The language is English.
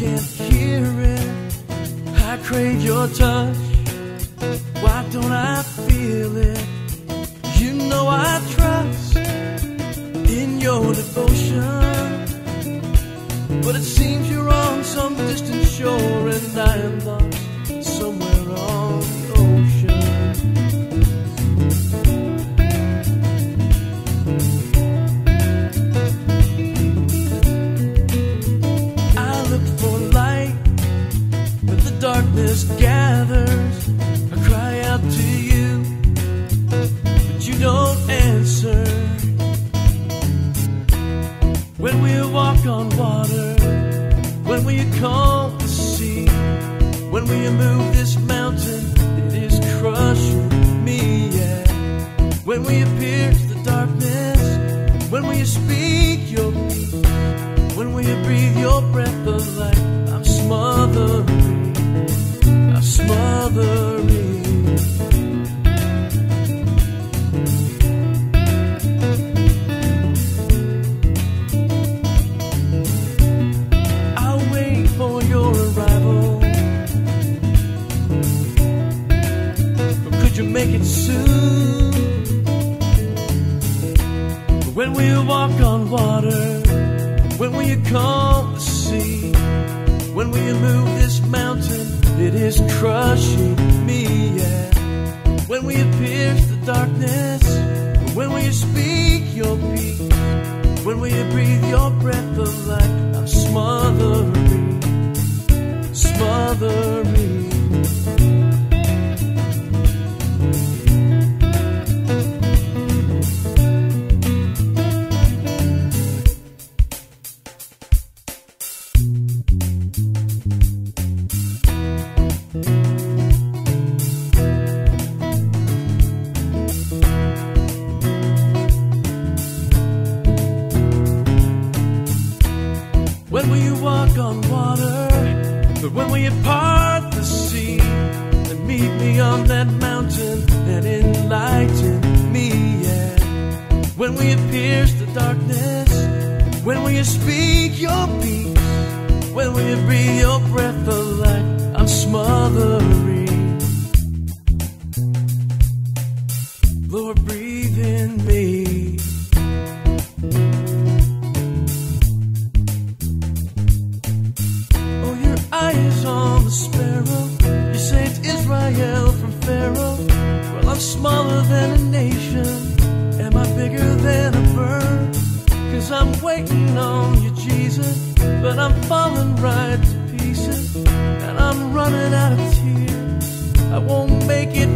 can't hear it. I crave your touch. Why don't I feel it? You know I trust in your devotion. But it seems you're on some distant shore and I am lost darkness gathers. I cry out to you, but you don't answer. When we walk on water, when we calm the sea, when we move this mountain, it is crushing me, yeah. When we pierce the darkness, when we speak your peace, when we breathe your breath of life, I'm smothering, When we walk on water, when we calm the sea, when we move this mountain, it is crushing me, yeah. When we pierce the darkness, when we speak your peace, when we breathe your breath of life, we walk on water, but when we part the sea, then meet me on that mountain and enlighten me, yeah. When we pierce the darkness, when we speak your peace, when will we breathe your breath of life, I'm smothering. Sparrow. You saved Israel from Pharaoh. Well, I'm smaller than a nation. Am I bigger than a bird? Cause I'm waiting on you, Jesus. But I'm falling right to pieces. And I'm running out of tears. I won't make it